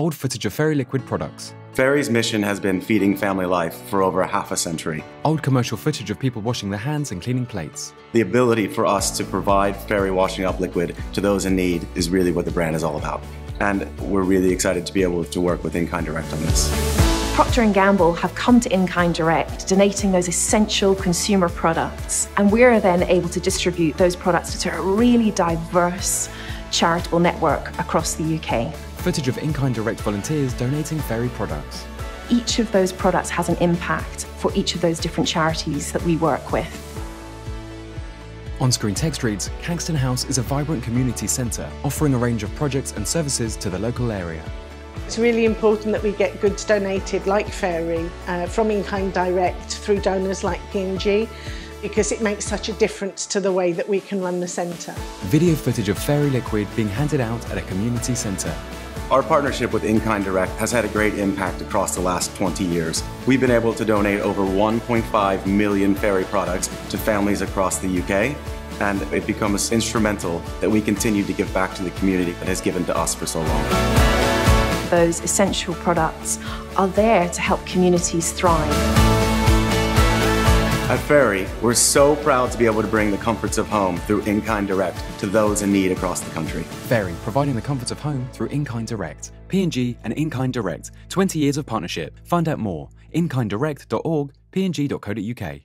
old footage of Fairy Liquid products. Fairy's mission has been feeding family life for over a half a century. Old commercial footage of people washing their hands and cleaning plates. The ability for us to provide Fairy washing up liquid to those in need is really what the brand is all about. And we're really excited to be able to work with InKind Direct on this. Procter & Gamble have come to InKind Direct, donating those essential consumer products, and we're then able to distribute those products to a really diverse charitable network across the UK. Footage of InKind Direct volunteers donating Fairy products. Each of those products has an impact for each of those different charities that we work with. On screen text reads Caxton House is a vibrant community centre offering a range of projects and services to the local area. It's really important that we get goods donated like Fairy uh, from InKind Direct through donors like P&G because it makes such a difference to the way that we can run the centre. Video footage of Fairy Liquid being handed out at a community centre. Our partnership with InKind Direct has had a great impact across the last 20 years. We've been able to donate over 1.5 million Fairy products to families across the UK, and it becomes instrumental that we continue to give back to the community that has given to us for so long. Those essential products are there to help communities thrive. At Fairy, we're so proud to be able to bring the comforts of home through InKind Direct to those in need across the country. Fairy, providing the comforts of home through InKind Direct. P&G and InKind Direct, 20 years of partnership. Find out more, inkinddirect.org, png.co.uk.